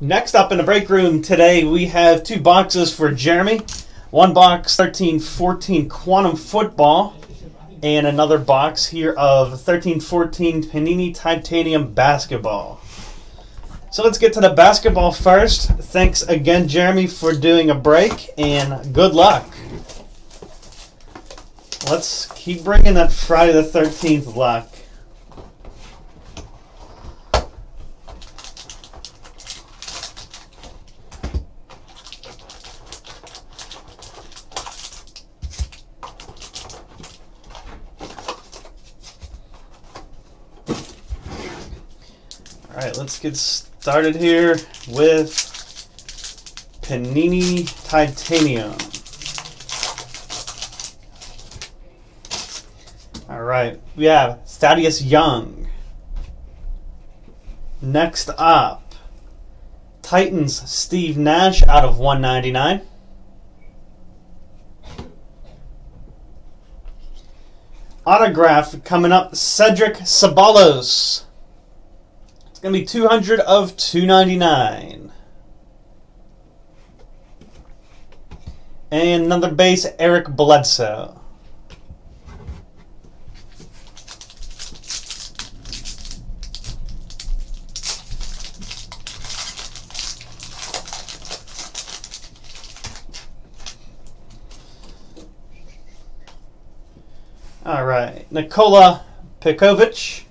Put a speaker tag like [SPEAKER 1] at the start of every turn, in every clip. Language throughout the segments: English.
[SPEAKER 1] Next up in the break room today, we have two boxes for Jeremy. One box 1314 Quantum Football, and another box here of 1314 Panini Titanium Basketball. So let's get to the basketball first. Thanks again, Jeremy, for doing a break, and good luck. Let's keep bringing that Friday the 13th luck. All right, let's get started here with Panini Titanium. All right, we have Thaddeus Young. Next up, Titans Steve Nash out of 199. Autograph coming up, Cedric Ceballos. It's going to be 200 of 299. And another base, Eric Bledsoe. All right, Nikola Pekovic,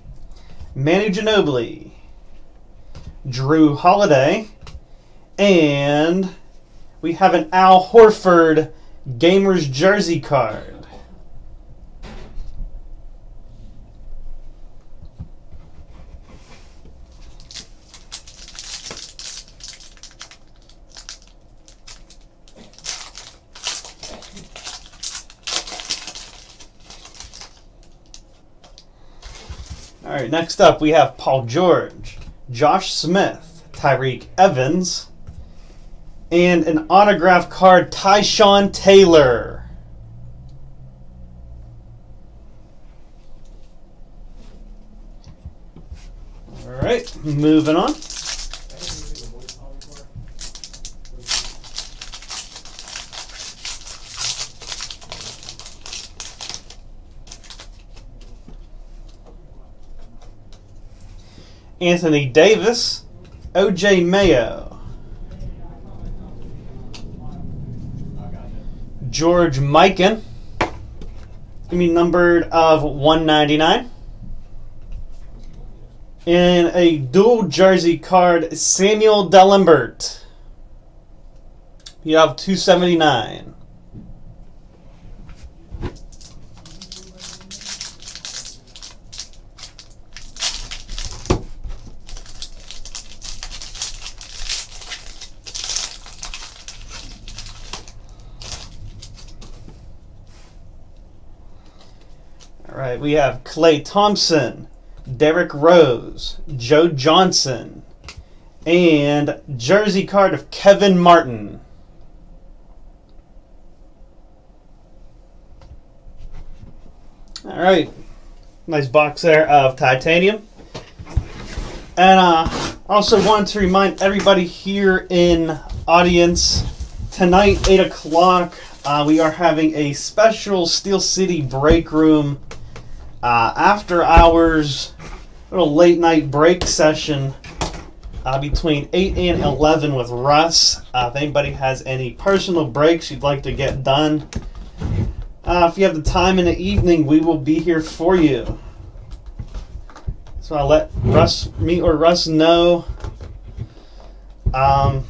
[SPEAKER 1] Manu Ginobili, Jrue Holiday, and we have an Al Horford Gamers jersey card. All right, next up we have Paul George, Josh Smith, Tyreke Evans, and an autograph card, Tyshawn Taylor. All right, moving on. Anthony Davis, OJ Mayo, George Mikan, give me numbered of 199. And a dual jersey card, Samuel Dalembert. You have 279. Right, we have Klay Thompson, Derrick Rose, Joe Johnson, and jersey card of Kevin Martin. All right, nice box there of titanium. And uh, also want to remind everybody here in audience tonight, 8 o'clock, uh, we are having a special Steel City break room uh, after hours, little late night break session uh, between 8 and 11 with Russ. Uh, if anybody has any personal breaks you'd like to get done, uh, if you have the time in the evening, we will be here for you. So I'll let Russ, me or Russ know. Um,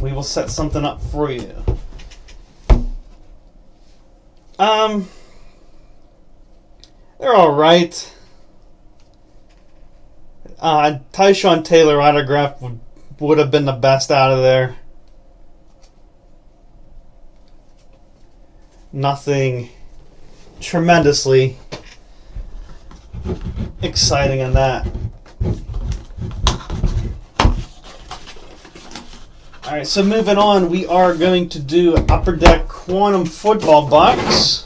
[SPEAKER 1] we will set something up for you. Um, they're all right. Uh, Tyshawn Taylor autograph would, would have been the best out of there. Nothing tremendously exciting in that. All right, so moving on, we are going to do Upper Deck Quantum Football Box.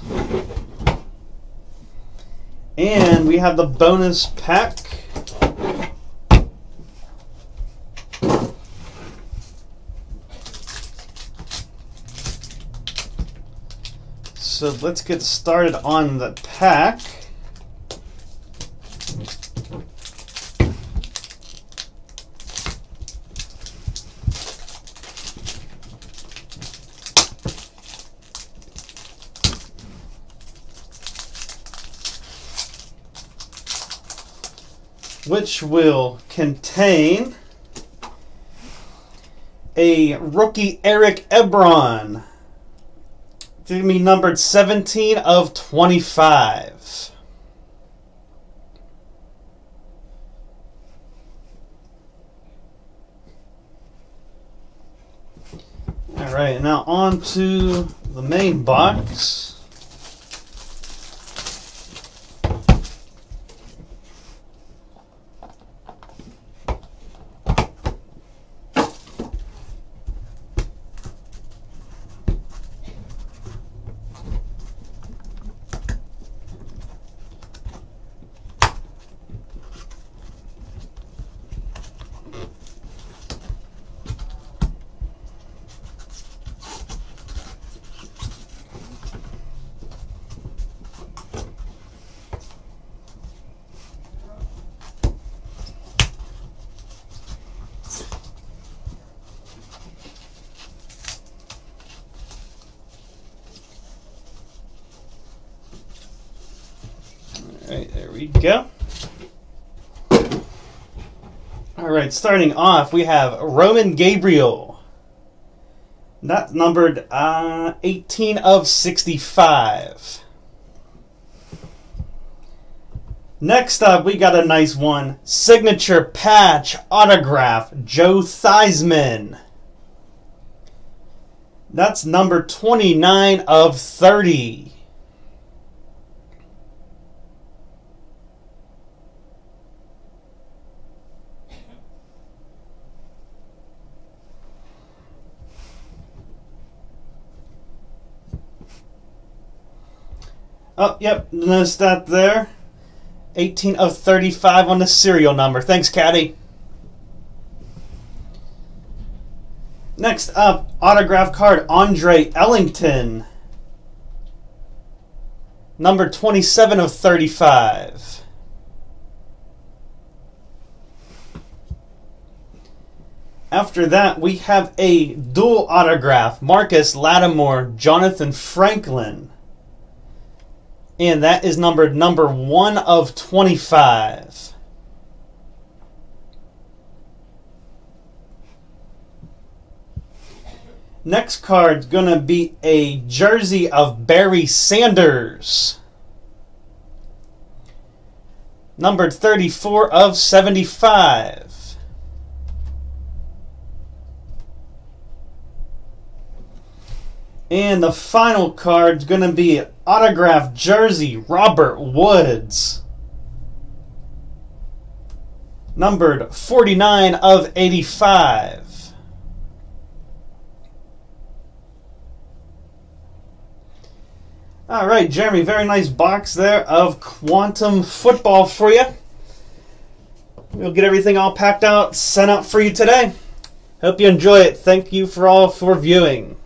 [SPEAKER 1] And we have the bonus pack. So let's get started on the pack. Which will contain a rookie Eric Ebron. To be numbered 17 of 25. All right, now on to the main box. All right, there we go. All right, starting off, we have Roman Gabriel. That's numbered uh, 18 of 65. Next up, we got a nice one. Signature patch autograph, Joe Theismann. That's number 29 of 30. Oh, yep, notice that there. 18 of 35 on the serial number. Thanks, Caddy. Next up, autograph card Andre Ellington. Number 27 of 35. After that, we have a dual autograph Marcus Lattimore, Jonathan Franklin. And that is numbered number 1 of 25. Next card's to be a jersey of Barry Sanders. Numbered 34 of 75. And the final card's going to be autographed jersey Robert Woods. Numbered 49 of 85. All right, Jeremy, very nice box there of quantum football for you. We'll get everything all packed out, sent out for you today. Hope you enjoy it. Thank you for all for viewing.